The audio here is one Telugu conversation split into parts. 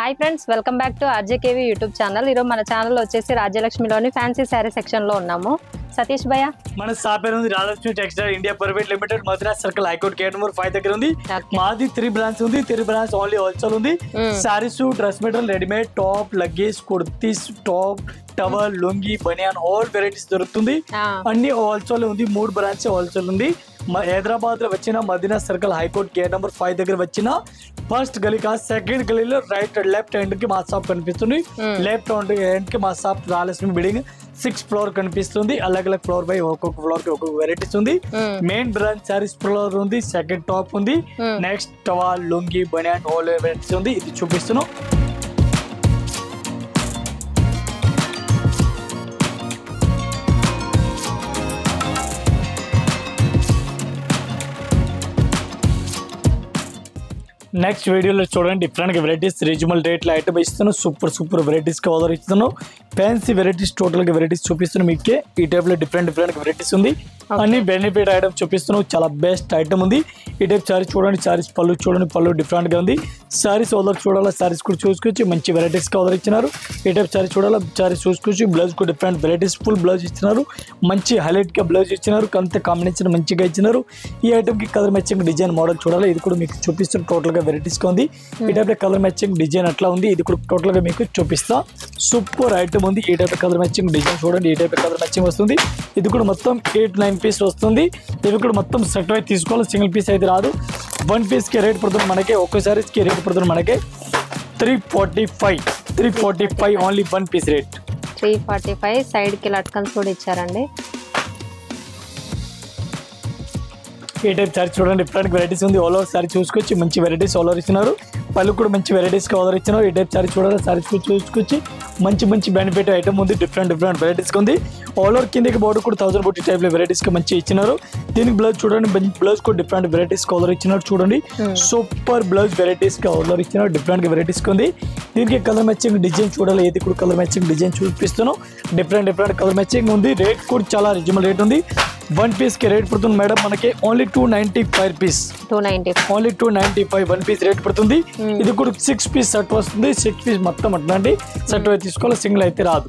Hi friends welcome back to RJKV YouTube channel. ఈరోజు మన ఛానల్ వచ్చేసి రాజ్యలక్ష్మిలోని ఫ్యాన్సీ శారీ సెక్షన్లో ఉన్నాము. సతీష్ భయ్య? మన షాప్ ఉంది Radhalakshmi textile India private limited Madras circle high court gate number five దగ్గర ఉంది. మాది త్రీ బ్రాంచ్ ఉంది. త్రీ బ్రాంచ్ ఓన్లీ హోల్సేల్ ఉంది. Saris dress material readymade top luggage kurtis top towel lungi banian all varieties దొరుకుతుంది. ఆ, అన్ని హోల్సేల్ ఉంది. మూడు బ్రాంచ్ హోల్సేల్ ఉంది. హైదరాబాద్లో వచ్చిన Madina circle high court gate number five దగ్గర వచ్చిన ఫస్ట్ గలీ కా సెకండ్ గలీలో రైట్ లెఫ్ట్ హ్యాండ్కి మా షాప్ కనిపిస్తుంది. లెఫ్ట్ హ్యాండ్కి మా షాప్ రాలసిన బిల్డింగ్ సిక్స్ ఫ్లోర్ కనిపిస్తుంది అలగ్ అలగ్ ఫ్లోర్ బై ఒక్కొక్క ఫ్లోర్కి ఒక్కొక్క వెరైటీస్ ఉంది. మెయిన్ బ్రాంచ్ సారీస్ ఫ్లోర్ ఉంది సెకండ్ టాప్ ఉంది. నెక్స్ట్ టవాల్ లుంగి బనియాన్ ఆల్ వెరైటీస్ ఉంది ఇది చూపిస్తున్నాం నెక్స్ట్ వీడియోలో చూడండి. డిఫరెంట్ వెరైటీస్ రీజనబుల్ రేట్లో ఐటమ్ ఇస్తున్నాను. సూపర్ సూపర్ వెరైటీస్ ఆర్డర్ ఇస్తున్నాను. ఫ్యాన్సీ వెరైటీస్ టోటల్గా వెరైటీస్ చూపిస్తున్నాను మీకే. ఈ టైప్లో డిఫరెంట్ డిఫరెంట్ వెరైటీస్ ఉంది. అన్ని బెనిఫిట్ ఐటమ్ చూపిస్తున్నాను. చాలా బెస్ట్ ఐటమ్ ఉంది. ఈ టైప్ సారీస్ చూడండి సారీస్ పళ్ళు చూడండి పళ్ళు డిఫరెంట్గా ఉంది. సారీస్ ఆర్డర్ చూడాలా సారీస్ కూడా చూసుకొచ్చి మంచి వెరైటీస్ ఆర్డర్ ఇచ్చినారు. ఈ టైప్ సారీ చూడాలా సారీస్ చూసుకొచ్చి బ్లౌజ్ కూడా డిఫరెంట్ వెరైటీస్ ఫుల్ బ్లౌజ్ ఇచ్చినారు. మంచి హైలైట్గా బ్లౌజ్ ఇచ్చినారు కంత కాంబినేషన్ మంచిగా ఇచ్చినారు. ఈ ఐటమ్కి కలర్ మ్యాచింగ్ డిజైన్ మోడల్ చూడాలి ఇది కూడా మీకు చూపిస్తాను టోటల్గా వెరైటీస్గా ఉంది. ఈ టైప్ కలర్ మ్యాచింగ్ డిజైన్ అట్లా ఉంది ఇది కూడా టోటల్గా మీకు చూపిస్తా. సూపర్ ఐటమ్ ఉంది ఈ టైప్ కలర్ మ్యాచింగ్ డిజైన్ చూడండి ఈ టైప్ కలర్ మ్యాచింగ్ వస్తుంది. ఇది కూడా మొత్తం ఎయిట్ నైన్ పీస్ వస్తుంది. ఇవి కూడా మొత్తం సెట్ అయితే తీసుకోవాలి సింగిల్ పీస్ అయితే రాదు. వన్ పీస్కి రేట్ పడుతుంది మనకి ఒక్క రేట్ పడుతుంది మనకి three forty five three forty five only one piece rate three forty five సైడ్కి లట్కన్స్ కూడా ఇచ్చారండి. ఈ టైప్ సారీ చూడండి డిఫరెంట్ వెరైటీస్ ఉంది. ఆల్ ఓవర్ సారీ చూసుకొచ్చి మంచి వెరైటీస్ ఓవర్ ఇచ్చినారు. పళ్ళు కూడా మంచి వెరైటీస్ ఆర్డర్ ఇచ్చినారు. ఈ టైప్ సారీ చూడాలి సారీస్ చూసుకొచ్చి మంచి మంచి బెనిఫిట్ ఐటమ్ ఉంది. డిఫరెంట్ డిఫరెంట్ వెరైటీస్ ఉంది. ఆల్ ఓవర్ కిందకి బోర్డు కూడా థౌసండ్ బుట్టి టైప్ వెరైటీస్కి మంచి ఇచ్చినారు. దీనికి బ్లౌజ్ చూడండి బ్లౌజ్ కూడా డిఫరెంట్ వెరైటీస్ ఆర్డర్ ఇచ్చినారు చూడండి. సూపర్ బ్లౌజ్ వెరైటీస్కి ఆర్డర్ ఇచ్చినారు. డిఫరెంట్ వెరైటీస్ ఉంది. దీనికి కలర్ మ్యాచింగ్ డిజైన్ చూడాలి. ఏది కూడా కలర్ మ్యాచింగ్ డిజైన్ చూపిస్తున్నాను డిఫరెంట్ డిఫరెంట్ కలర్ మ్యాచింగ్ ఉంది. రేట్ కూడా చాలా రిజనబుల్ రేట్ ఉంది. వన్ పీస్కి రేట్ పడుతుంది మేడం మనకి only two ninety five piece two ninety only two ninety five one piece rate పడుతుంది. Hmm. ఇది కూడా సిక్స్ పీస్ సెట్ వస్తుంది. సిక్స్ పీస్ మొత్తం అట్లాంటి సెట్ అయితే తీసుకోవాలి సింగిల్ అయితే రాదు.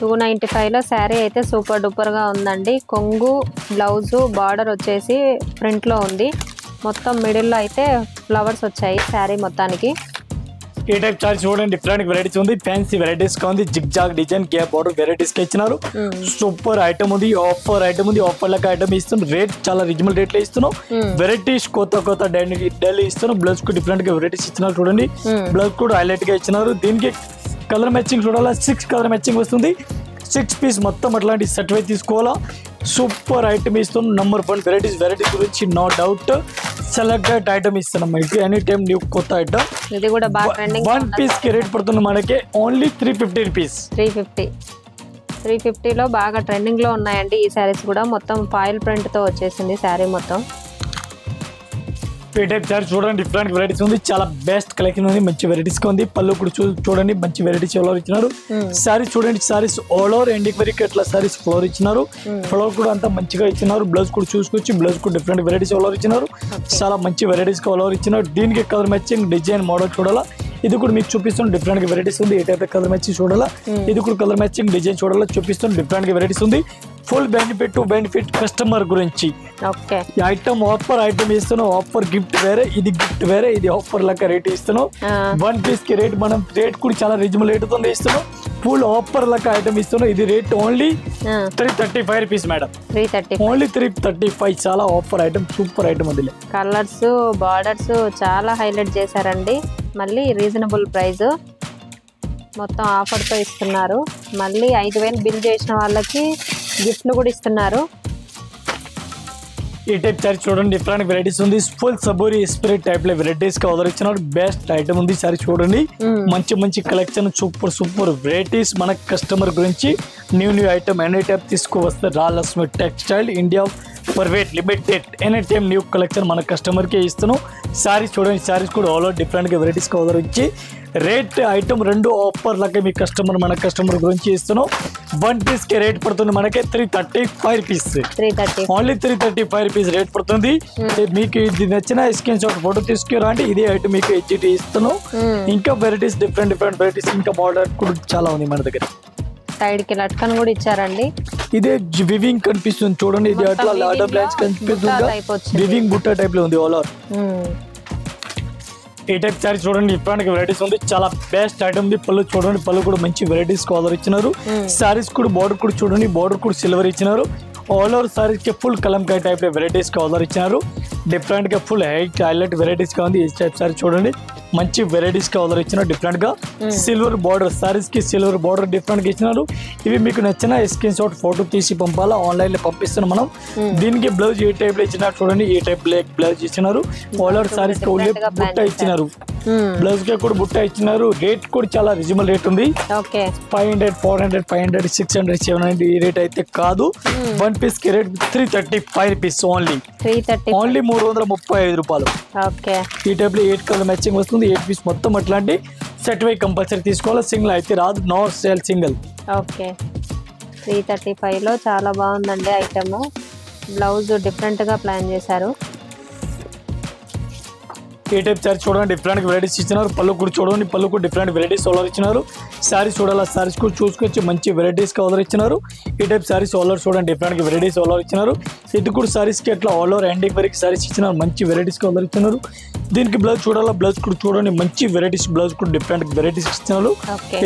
టూ నైంటీ ఫైవ్లో శారీ అయితే సూపర్ డూపర్గా ఉందండి. కొంగు బ్లౌజు బార్డర్ వచ్చేసి ప్రింట్లో ఉంది. మొత్తం మిడిల్లో అయితే ఫ్లవర్స్ వచ్చాయి శారీ మొత్తానికి. ఈ టైప్ చార్జ్ చూడండి డిఫరెంట్ వెరైటీస్ ఉంది. ఫ్యాన్సీ వెరైటీస్గా ఉంది zig zag design gap border వెరైటీస్కి ఇచ్చినారు. Hmm. సూపర్ ఐటమ్ ఉంది ఆఫర్ ఐటమ్ ఉంది ఆఫర్ లెక్క ఐటమ్ ఇస్తున్నాం. రేట్ చాలా రిజనబుల్ రేట్లో ఇస్తున్నాం. Hmm. వెరైటీస్ కొత్త కొత్త డైలీ ఇస్తున్నాం. బ్లౌజ్కు డిఫరెంట్గా వెరైటీస్ ఇచ్చినారు చూడండి. Hmm. బ్లౌజ్ కూడా హైలైట్గా ఇచ్చినారు. దీనికి కలర్ మ్యాచింగ్ చూడాలా? సిక్స్ కలర్ మ్యాచింగ్ వస్తుంది. సిక్స్ పీస్ మొత్తం అట్లాంటి సెట్ అయితే తీసుకోవాలా. సూపర్ ఐటమ్ ఇస్తున్నాం. నంబర్ వన్ వెరైటీస్ వెరైటీస్ గురించి నో డౌట్ సెలెక్టెడ్ ఐటమ్ ఇస్తున్నాం. మీకు ఎనీ టైం న్యూ కొత్త ఐటమ్ ఇది కూడా బాగా ట్రెండింగ్ వన్ పీస్కి రేట్ పడుతుంది మనకి. Only three fifty rupees three fifty three ఫిఫ్టీలో బాగా ట్రెండింగ్లో ఉన్నాయండి ఈ శారీస్ కూడా. మొత్తం ఫాయిల్ ప్రింట్తో వచ్చేసింది శారీ మొత్తం. ఈ టైప్ సారీ చూడండి డిఫరెంట్ వెరైటీస్ ఉంది. చాలా బెస్ట్ కలెక్షన్ ఉంది మంచి వెరైటీస్ ఉంది. పళ్ళు కూడా చూడండి మంచి వెరైటీస్ ఓవర్ ఇచ్చినారు. Hmm. సారీస్ చూడండి సారీస్ ఆల్ ఓవర్ ఎండిక్ వరకు అట్లా సారీస్ ఫ్లోర్ ఇచ్చినారు. Hmm. ఫ్లోర్ కూడా అంతా మంచిగా ఇచ్చినారు. బ్లౌజ్ కూడా చూసుకొచ్చి బ్లౌజ్ కూడా డిఫరెంట్ వెరైటీస్ ఆల్ ఓవర్ ఇచ్చినారు చాలా మంచి వెరైటీస్ ఆల్ ఓవర్ ఇచ్చినారు. దీనికి కలర్ మ్యాచింగ్ డిజైన్ మోడల్ చూడాలా. ఇది కూడా మీకు చూపిస్తుంది డిఫరెంట్ వెరైటీస్ ఉంది. ఏ టైప్ కలర్ మ్యాచింగ్ చూడాలా. Hmm. ఇది కూడా కలర్ మ్యాచింగ్ డిజైన్ చూడాలా చూపిస్తుంది డిఫరెంట్ వెరైటీస్ ఉంది. Full benefit to benefit customer గురించి. ఓకే. ఈ ఐటమ్ ఆఫర్ ఐటమ్ ఇస్తున్నాం ఆఫర్ గిఫ్ట్ వేరే ఇది గిఫ్ట్ వేరే ఇది ఆఫర్ లెక్క రేట్ ఇస్తున్నాం వన్ పీస్కి రేట్ మనం రేట్ కూడా చాలా రీజనబుల్ రేట్తో ఇస్తున్నాం. ఫుల్ ఆఫర్ లెక్క ఐటమ్ ఇస్తున్నాం. ఇది rate only three thirty five rupees madam three thirty only three thirty five చాలా ఆఫర్ ఐటమ్ సూపర్ ఐటమ్ అది కలర్స్ బార్డర్స్ చాలా హైలైట్ చేశారండి. మళ్ళీ రీజనబుల్ ప్రైస్ మొత్తం ఆఫర్తో ఇస్తున్నారు. మళ్ళీ ఐదు వేలు బిల్ చేసిన వాళ్ళకి గిఫ్ట్లు కూడా ఇస్తున్నారు. ఈ టైప్ సారీ చూడండి డిఫరెంట్ వెరైటీస్ ఉంది. ఫుల్ సబూరి స్పిరిట్ టైప్లో వెరైటీస్కి ఆర్డర్ ఇచ్చినాడు బెస్ట్ ఐటమ్ ఉంది సారీ చూడండి. మంచి మంచి కలెక్షన్ సూపర్ సూపర్ వెరైటీస్ మన కస్టమర్ గురించి new new item any type తీసుకువస్తే రాలక్ష్మి textile India private limited any time new collection మన కస్టమర్కే ఇస్తున్నాం. సారీస్ చూడండి సారీస్ కూడా ఆల్ ఓవర్ డిఫరెంట్గా వెరైటీస్ కవర్ ఇచ్చి రేట్ ఐటమ్ రెండు ఆఫర్ లెక్క మీ కస్టమర్ మన కస్టమర్ గురించి ఇస్తున్నాం. వన్ పీస్కి రేట్ పడుతుంది మనకి three thirty five rupees only three thirty five rupees rate పడుతుంది. మీకు ఇది నచ్చిన స్క్రీన్ షాట్ ఫోటో తీసుకురండి ఇదే ఐటమ్ మీకు హెచ్జిటి ఇస్తున్నాం. ఇంకా వెరైటీస్ డిఫరెంట్ డిఫరెంట్ వెరైటీస్ ఇంకా మోడల్ కూడా చాలా ఉంది మన దగ్గర. సైడ్కి లట్కన్ కూడా ఇచ్చారండి. ఇదే వివింగ్ కనిపిస్తుంది. చూడండి ఇది అట్లా లాడర్ కనిపిస్తుంది. వివింగ్ బుట్ట టైప్లో ఉంది ఆల్ ఉమ్. ఈ టైప్ సారీ చూడండి ఇప్పటికి వెరైటీస్ ఉంది. చాలా బెస్ట్ ఐటమ్ ఉంది. పళ్ళు చూడండి పళ్ళు కూడా మంచి వెరైటీస్ కలర్ ఇచ్చినారు. సారీస్ కూడా బార్డర్ కూడా చూడండి బార్డర్ కూడా సిల్వర్ ఇచ్చినారు. ఆల్ ఓవర్ సారీస్కి ఫుల్ కలంకాయ టైప్ వెరైటీస్ కలర్ ఇచ్చినారు. డిఫరెంట్గా ఫుల్ హైట్ హైలైట్ వెరైటీస్గా ఉంది. ఈ టైప్ సారీ చూడండి. మంచి వెరైటీస్ కలర్ ఇచ్చినారు. డిఫరెంట్గా సిల్వర్ బార్డర్ సారీస్కి సిల్వర్ బార్డర్ డిఫరెంట్గా ఇచ్చినారు. ఇవి మీకు నచ్చిన స్క్రీన్ షాట్ ఫోటో తీసి పంపాలా? ఆన్లైన్లో పంపిస్తున్నాం మనం. దీనికి బ్లౌజ్ ఏ టైప్లో ఇచ్చినారు చూడండి. ఈ టైప్లో బ్లౌజ్ ఇచ్చినారు. ఓవర్ సారీస్కి ఓన్లీ బుట్ట ఇచ్చినారు. బ్లౌజ్కి కూడా బుట్ట ఇచ్చినారు. రేట్ కూడా చాలా రిజనబుల్ రేట్ ఉంది. Okay five hundred four hundred five hundred six hundred seven hundred ఈ రేట్ అయితే కాదు. వన్ పీస్కి rate three thirty five rupees only three thirty only మూడు వందల ముప్పై ఐదు రూపాయలు. ఓకే ఈ టైప్లో ఎయిట్ కలర్ మ్యాచింగ్ వస్తుంది. ఎయిట్ పీస్ మొత్తం అట్లాంటి సెట్ వై కంపల్సరీ తీసుకోవాలి? సింగిల్ అయితే రాదు. No sale single okay three thirty ఫైవ్లో చాలా బాగుందండి ఐటమ్ బ్లౌజ్ డిఫరెంట్గా ప్లాన్ చేశారు. ఈ టైప్ సారీ చూడండి డిఫరెంట్ వెరైటీస్ ఇచ్చినారు. పళ్ళు కూడా చూడండి పళ్ళు కూడా డిఫరెంట్ వెరైటీస్ ఆర్డర్ ఇచ్చినారు. సారీస్ చూడాలి? సారీస్ కూడా చూసుకొచ్చి మంచి వెరైటీస్ ఆర్డర్ ఇచ్చినారు. ఈ టైప్ సారీస్ ఆర్డర్ చూడండి డిఫరెంట్ వెరైటీస్ ఆర్డర్ ఇచ్చినారు. ఇది కూడా సారీస్కి ఎట్లా ఆల్ ఓవర్ ఎండింగ్ వరకు సారీస్ ఇచ్చినారు. మంచి వెరైటీస్ ఆర్డర్ ఇచ్చినారు. దీనికి బ్లౌజ్ చూడాలా? బ్లౌజ్ కూడా చూడండి మంచి వెరైటీస్ బ్లౌజ్ కూడా డిఫరెంట్ వెరైటీస్ ఇచ్చినారు.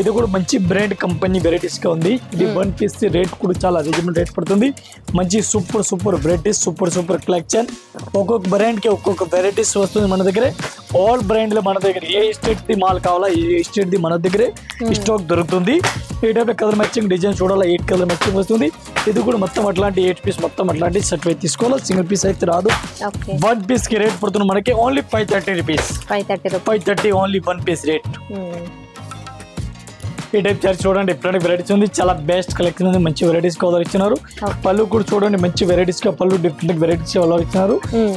ఇది కూడా మంచి బ్రాండ్ కంపెనీ వెరైటీస్గా ఉంది. ఇది వన్ పీస్ రేట్ కూడా చాలా రీజనబుల్ రేట్ పడుతుంది. మంచి super super varieties super super collection ఒక్కొక్క బ్రాండ్కి ఒక్కొక్క వెరైటీస్ వస్తుంది మన దగ్గర. ఆల్ బ్రాండ్లో మన దగ్గర ఏ స్టేట్ ది మాల్ కావాలా ఏ స్టేట్ ది మన దగ్గరే స్టాక్ దొరుకుతుంది. ఈ టైప్ కలర్ మ్యాచింగ్ డిజైన్ చూడాలా ఎయిట్ కలర్ మ్యాచింగ్ వస్తుంది. ఇది కూడా మొత్తం అట్లాంటి ఎయిట్ పీస్ మొత్తం అట్లాంటి సెట్ అయితే తీసుకోవాలి సింగిల్ పీస్ అయితే రాదు. వన్ పీస్కి రేట్ పడుతుంది మనకి only five thirty rupees five thirty rupees five thirty only one piece rate ఈ టైప్ చార్జ్ చూడండి డిఫరెంట్ వెరైటీస్ ఉంది. చాలా బెస్ట్ కలెక్షన్ ఉంది. మంచి వెరైటీస్ కలర్ ఇచ్చినారు. పళ్ళు కూడా చూడండి మంచి వెరైటీస్గా పళ్ళు డిఫరెంట్ వెరైటీస్ కలర్ ఇచ్చినారు.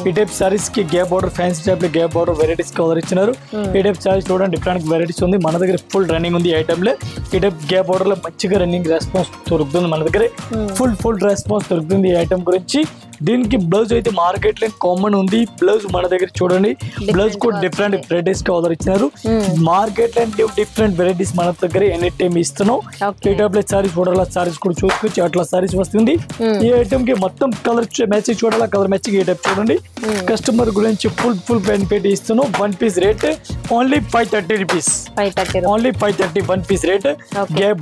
ఈ టైప్ సారీస్కి గ్యాప్ బార్డర్ ఫ్యాన్సీ టైప్లో గ్యాప్ బార్డర్ వెరైటీస్ కలర్ ఇచ్చినారు. ఈ టైప్ సారీస్ చూడండి డిఫరెంట్ వెరైటీస్ ఉంది. మన దగ్గర ఫుల్ రన్నింగ్ ఉంది ఈ ఐటమ్లో. ఈ టైప్ గ్యాప్ బార్డర్లో మంచిగా రన్నింగ్ రెస్పాన్స్ దొరుకుతుంది మన దగ్గర. ఫుల్ ఫుల్ రెస్పాన్స్ దొరుకుతుంది ఈ ఐటమ్ గురించి. దీనికి బ్లౌజ్ అయితే మార్కెట్లో కామన్ ఉంది. బ్లౌజ్ మన దగ్గర చూడండి. బ్లౌజ్ కూడా డిఫరెంట్ వెరైటీస్ కలర్ ఇచ్చినారు. మార్కెట్లో డిఫరెంట్ వెరైటీస్ మన దగ్గర ఎనీ టైం ఇస్తున్నాం. Okay. ఈ టైప్లో సారీస్ చూడాలా సారీస్ కూడా చూసుకోవచ్చు అట్లా సారీస్ వస్తుంది. ఈ ఐటమ్కి మొత్తం కలర్ మ్యాచింగ్ చూడాలా? కలర్ మ్యాచింగ్ ఈ టైప్ చూడండి. కస్టమర్ గురించి ఫుల్ ఫుల్ బెనిఫిట్ ఇస్తున్నాం. One piece rate only five thirty rupees only five thirty one piece rate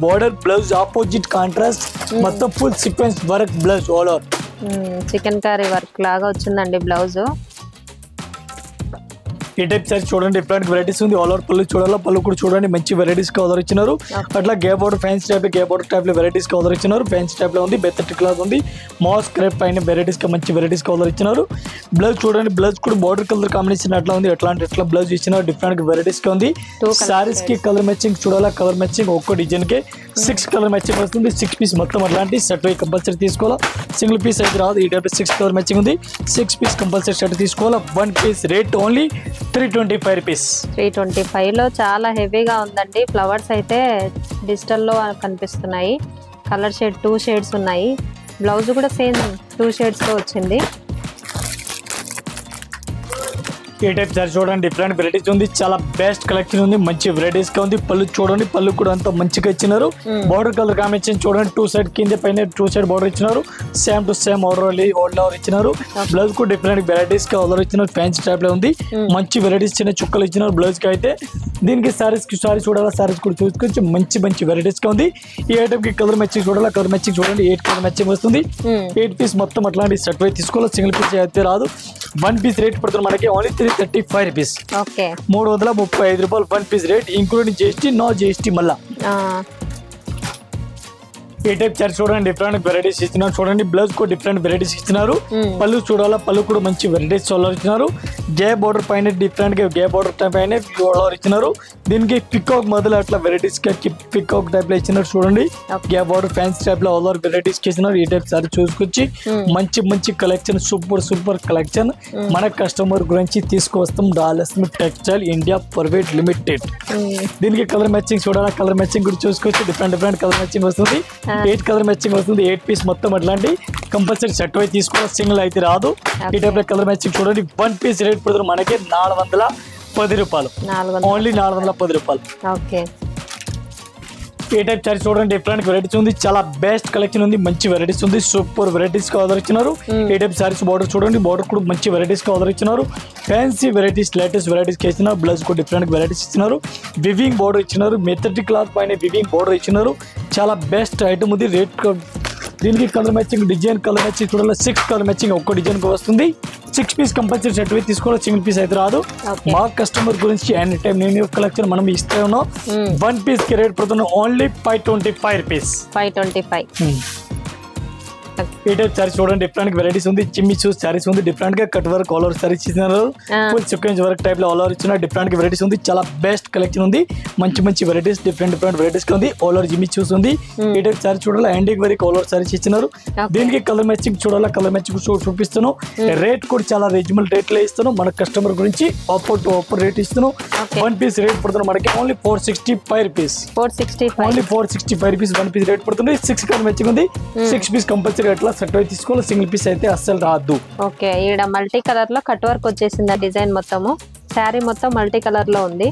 border blouse opposite contrast మొత్తం full sequence work blouse all over chicken curry work లాగా వచ్చిందండి బ్లౌజు. ఈ టైప్ సారీ చూడండి డిఫరెంట్ వెరైటీస్ ఉంది. ఆల్ ఓవర్ పళ్ళు చూడాలా పళ్ళు కూడా చూడండి మంచి వెరైటీస్ కలర్ ఇచ్చినారు. అట్లా గే బోర్డర్ ఫ్యాన్సీ టైప్ గే బోర్డర్ టైప్లో వెరైటీస్ కలర్ ఇచ్చినారు. ఫ్యాన్సీ టైప్లో ఉంది బెత్తటి క్లాత్ ఉంది. మాస్ క్రేప్ పైన వెరైటీస్గా మంచి వెరైటీస్ కలర్ ఇచ్చినారు. బ్లౌజ్ చూడండి బ్లౌజ్ కూడా బార్డర్ కలర్ కాంబినేషన్ అట్లా ఉంది. ఎట్లాంటి ఎట్లా బ్లౌజ్ ఇచ్చినారు డిఫరెంట్ వెరైటీస్గా ఉంది. Two colour సారీస్కి కలర్ మ్యాచింగ్ చూడాలా కలర్ మ్యాచింగ్ ఒక్కో డిజైన్కి. సిక్స్ కలర్ మ్యాచింగ్ వస్తుంది. సిక్స్ పీస్ మొత్తం అట్లాంటి సెట్ వై కంపల్సరీ తీసుకోవాలా. సింగిల్ పీస్ అయితే రాదు. ఈ టైప్ సిక్స్ కలర్ మ్యాచింగ్ ఉంది. సిక్స్ పీస్ కంపల్సరీ సెట్ తీసుకోవాలా. One piece rate only three twenty five rupees. Three twenty ఫైవ్లో చాలా హెవీగా ఉందండి. ఫ్లవర్స్ అయితే డిజిటల్లో కనిపిస్తున్నాయి. కలర్ షేడ్ టూ షేడ్స్ ఉన్నాయి. బ్లౌజ్ కూడా సేమ్ టూ షేడ్స్తో వచ్చింది. ఈ టైప్ సారీ చూడండి డిఫరెంట్ వెరైటీస్ ఉంది. చాలా బెస్ట్ కలెక్షన్ ఉంది. మంచి వెరైటీస్గా ఉంది. పళ్ళు చూడండి పళ్ళు కూడా అంత మంచిగా ఇచ్చినారు. బార్డర్ కలర్ కాంబినేషన్ చూడండి టూ సైడ్ కింద పైన టూ సైడ్ బార్డర్ ఇచ్చినారు. Same to same order order ఇచ్చినారు. బ్లౌజ్ కూడా డిఫరెంట్ వెరైటీస్గా ఆర్డర్ ఇచ్చినారు. ఫ్యాన్సీ టైప్లో ఉంది. మంచి వెరైటీస్ చిన్న చుక్కలు ఇచ్చినారు బ్లౌజ్కి అయితే. దీనికి సారీస్కి సారీ చూడాలా? సారీస్ కూడా చూసుకొచ్చి మంచి మంచి వెరైటీస్గా ఉంది. ఈ ఐటమ్కి కలర్ మ్యాచింగ్ చూడాలా? కలర్ మ్యాచింగ్ చూడండి ఎయిట్ కలర్ మ్యాచింగ్ వస్తుంది. ఎయిట్ పీస్ మొత్తం అట్లాంటి సెట్ వై తీసుకోవాలి? సింగిల్ పీస్ అయితే రాదు. వన్ పీస్ రేట్ పడుతుంది మనకి. Only three thirty five rupees మూడు వందల ముప్పై ఐదు రూపాయలు one piece rate including GST no GST మళ్ళా. ఈ టైప్ చర్చ్ చూడండి డిఫరెంట్ వెరైటీస్ ఇచ్చినారు చూడండి బ్లౌజ్ కూడా డిఫరెంట్ వెరైటీస్ ఇచ్చినారు Hmm. పళ్ళు చూడాలా పళ్ళు కూడా మంచి వెరైటీస్ సోలార్ ఇచ్చినారు గే బార్డర్ పైన డిఫరెంట్గా గే బార్డర్ టైప్ పైన సోలార్ ఇచ్చినారు దీనికి పికాక్ మొదలు అట్లా వెరైటీస్ పికాక్ టైప్లో ఇచ్చినారు చూడండి. గే బార్డర్ ఫ్యాన్స్ టైప్లో ఆల్ వెరైటీస్ ఇచ్చినారు ఈ టైప్ సారీ చూసుకొచ్చి. మంచి మంచి కలెక్షన్ సూపర్ సూపర్ కలెక్షన్ మన కస్టమర్ గురించి తీసుకొస్తాం dollars textile India private limited దీనికి కలర్ మ్యాచింగ్ చూడాలా కలర్ మ్యాచింగ్ కూడా చూసుకోవచ్చు డిఫరెంట్ డిఫరెంట్ కలర్ మ్యాచింగ్ వస్తుంది. ఎయిట్ కలర్ మ్యాచింగ్ వస్తుంది. ఎయిట్ పీస్ మొత్తం అట్లాంటి కంపల్సరీ సెట్ అయి తీసుకోవాలి. సింగిల్ అయితే రాదు. ఈ టైప్లో కలర్ మ్యాచింగ్ చూడండి. వన్ పీస్ రేట్ పడుతుంది మనకి నాలుగు వందల పది రూపాయలు. ఓన్లీ నాలుగు వందల పది రూపాయలు. ఓకే ఈ టైప్ చార్జ్ చూడండి డిఫరెంట్ వెరైటీస్ ఉంది. చాలా బెస్ట్ కలెక్షన్ ఉంది. మంచి వెరైటీస్ ఉంది. సూపర్ వెరైటీస్కి ఆర్డర్ ఇచ్చినారు. ఈ టైప్ సారీస్ బార్డర్ చూడండి. బార్డర్ కూడా మంచి వెరైటీస్కి ఆర్డర్ ఇచ్చినారు. ఫ్యాన్సీ వెరైటీస్ లేటెస్ట్ వెరైటీస్ ఇచ్చినారు బ్లౌజ్ కూడా డిఫరెంట్ వెరైటీస్ ఇచ్చినారు. వివింగ్ బార్డర్ ఇచ్చినారు. మెథడ్ క్లాత్ పైన వివింగ్ బార్డర్ ఇచ్చినారు. చాలా బెస్ట్ ఐటమ్ ఉంది. రేట్ దీనికి colour matching design colour matching చూడాలి సిక్స్ కలర్ మ్యాచింగ్ ఒక్క డిజైన్ వస్తుంది. సిక్స్ పీస్ కంపల్సరీ సెట్ అయితే తీసుకోవాలి. సింగిల్ పీస్ అయితే రాదు. మా కస్టమర్ గురించి ఎనీ టైం నేను కలెక్షన్ మనం ఇస్తే ఉన్నాం. Hmm. వన్ పీస్కి రేట్ పడుతున్నాం only five twenty five rupees five twenty five ఈ టైప్ సారీస్ చూడండి డిఫరెంట్ వెరైటీస్ ఉంది. చిమ్మి చూస్ సారీస్ ఉంది. డిఫరెంట్గా cut work all over sarees ఇచ్చినారు. ఫుల్ సీక్వెన్స్ వర్క్ టైప్లో ఆల్ ఓవర్ ఇచ్చిన డిఫరెంట్ వెరైటీస్ ఉంది. చాలా బెస్ట్ కలెక్షన్ ఉంది. మంచి మంచి వెరైటీస్ డిఫరెంట్ డిఫరెంట్ వెరైటీస్ ఉంది. ఆల్ ఓవర్ జిమ్మి చూస్ ఉంది టైప్ సారీ చూడాలి? యాంటిక్ వరకు ఆల్ ఓవర్ సారీస్ ఇచ్చినారు. దీనికి కలర్ మ్యాచింగ్ చూడాలా? కలర్ మ్యాచింగ్ చూపిస్తున్నాం రేట్ కూడా చాలా రీజనబుల్ రేట్లో ఇస్తున్నాం మన కస్టమర్ గురించి offer to offer rate Okay. One piece rate పడుతున్నాం మనకి. Only four sixty five rupees four sixty five only four sixty five rupees one piece rate పడుతుంది. సిక్స్ కలర్ మ్యాచింగ్ ఉంది. సిక్స్ పీస్ కంపల్సరీ ఎట్లా సెట్ తీసుకోవాలి సింగిల్ పీస్ అయితే అస్సలు రాదు. ఓకే ఈడ మల్టీ కలర్లో కట్ వర్క్ వచ్చేసింది ఆ డిజైన్ మొత్తము. శారీ మొత్తం మల్టీ కలర్లో ఉంది.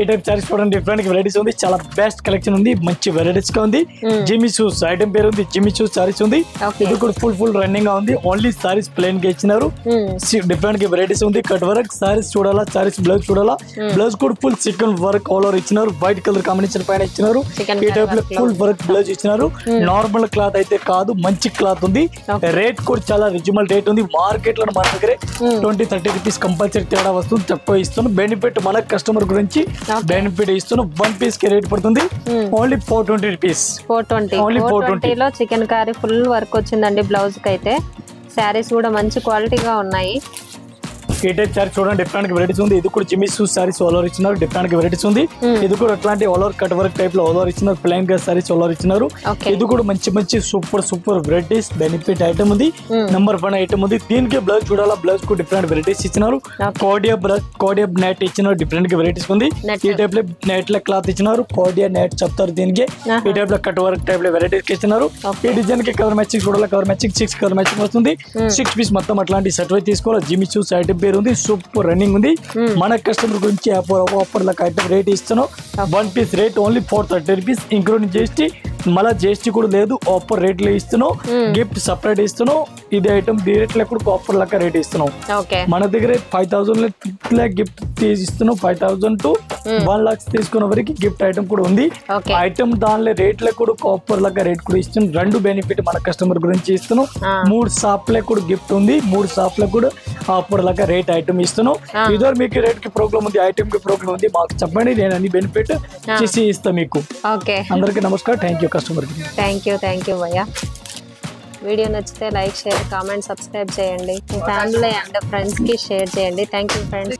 ఈ టైప్ సారీస్ చూడండి డిఫరెంట్ వెరైటీస్ ఉంది. చాలా బెస్ట్ కలెక్షన్ ఉంది. మంచి వెరైటీస్గా ఉంది. Hmm. జిమ్మి షూస్ ఐటమ్ పేరు ఉంది. జిమ్మి షూస్ సారీస్ ఉంది. ఇది కూడా ఫుల్ ఫుల్ రన్నింగ్గా ఉంది. ఓన్లీ సారీస్ ప్లేన్గా ఇచ్చినారు. Hmm. డిఫరెంట్గా వెరైటీస్ ఉంది. కట్ వర్క్ సారీస్ చూడాలా సారీస్ బ్లౌజ్ చూడాలా. బ్లౌజ్ కూడా full chikan work all over ఇచ్చినారు. వైట్ కలర్ కాంబినేషన్ పైన ఇచ్చినారు. ఈ టైప్లో ఫుల్ వర్క్ బ్లౌజ్ ఇచ్చినారు. నార్మల్ క్లాత్ అయితే కాదు మంచి క్లాత్ ఉంది. రేట్ కూడా చాలా రిజనబుల్ రేట్ ఉంది. మార్కెట్లో మన దగ్గర ట్వంటీ థర్టీ రూపీస్ కంపల్సరీ తేడా వస్తుంది. తక్కువ ఇస్తున్నాం బెనిఫిట్ మన కస్టమర్ గురించి. బెనిఫిట్ ఇస్తున్నాం వన్ పీస్కి రేట్ పడుతుంది. Only four twenty rupees four twenty Only four 420. ట్వంటీలో చికెన్ కర్రీ ఫుల్ వర్క్ వచ్చిందండి బ్లౌజ్కి అయితే. శారీస్ కూడా మంచి క్వాలిటీగా ఉన్నాయి. ఈ టైప్ సారీ చూడండి డిఫరెంట్ వెరైటీస్ ఉంది. ఇది కూడా జిమ్మి షూస్ సారీస్ ఆల్ ఓవర్ ఇచ్చినారు డిఫరెంట్ వెరైటీస్ ఉంది. ఇది కూడా అట్లాంటి ఆల్ ఓవర్ కట్ వర్క్ టైప్లో ఆల్ ఓవర్ ఇచ్చినారు ప్లెయిన్గా సారీస్ ఆల్ ఓవర్ ఇచ్చినారు. ఇది కూడా మంచి మంచి super super varieties benefit item ఉంది. Hmm. నంబర్ వన్ ఐటమ్ ఉంది. దీనికి బ్లౌజ్ చూడాలా? బ్లౌజ్కు డిఫరెంట్ వెరైటీస్ ఇచ్చినారు. కోడియా బ్లౌజ్ కోడియా నెట్ ఇచ్చినారు డిఫరెంట్ వెరైటీస్ ఉంది. ఈ టైప్లో నెట్లో క్లాత్ ఇచ్చినారు కోడియా నెట్ చెప్తారు దీనికి. ఈ టైప్లో కట్ వర్క్ టైప్లో వెరైటీస్ ఇచ్చినారు. ఈ డిజైన్కి కలర్ మ్యాచింగ్ చూడాలి? Colour matching six colour matching వస్తుంది. సిక్స్ పీస్ మొత్తం అట్లాంటి సెట్ అయి తీసుకోవాలి? చూస్ ఐటమ్ పేరు ఉంది సూపర్ రన్నింగ్ ఉంది మన కస్టమర్ గురించి ఆఫర్ ఆఫర్లకు ఐటమ్ రేట్ ఇస్తున్నాం. One piece rate only four thirty rupees including GST మళ్ళీ జిఎస్టీ కూడా లేదు. ఆఫర్ రేట్లో ఇస్తున్నాం. గిఫ్ట్ సపరేట్ ఇస్తున్నాం. ఇది ఐటమ్ రేట్ కూడా ఆఫర్ లెక్క రేట్ ఇస్తున్నాం మన దగ్గర five thousand gift తీసిస్తున్నాం five thousand to one lakhs తీసుకున్న వరకు గిఫ్ట్ ఐటమ్ కూడా ఉంది. ఐటమ్ దానిలో రేట్ల కూడా ఆఫర్ లాగా రేట్ కూడా ఇస్తున్నాం. రెండు బెనిఫిట్ మన కస్టమర్ గురించి ఇస్తున్నాం. Ah. మూడు షాప్లకు కూడా గిఫ్ట్ ఉంది. మూడు షాప్లకు కూడా ఆఫర్ లాగా రేట్ ఐటమ్ ఇస్తున్నాం. ఇదో మీకు రేట్కి ప్రాబ్లం ఉంది ఐటమ్కి ప్రాబ్లం ఉంది మాకు చెప్పండి నేను అన్ని బెనిఫిట్ చేసి ఇస్తాను మీకు. ఓకే. అందరికీ నమస్కారం థ్యాంక్ యూ కస్టమర్కి. థ్యాంక్ యూ థ్యాంక్ యూ భయ్య. వీడియో నచ్చితే లైక్ షేర్ కామెంట్ సబ్స్క్రైబ్ చేయండి. మీ ఫ్యామిలీ అండ్ ఫ్రెండ్స్కి షేర్ చేయండి. Thank you friends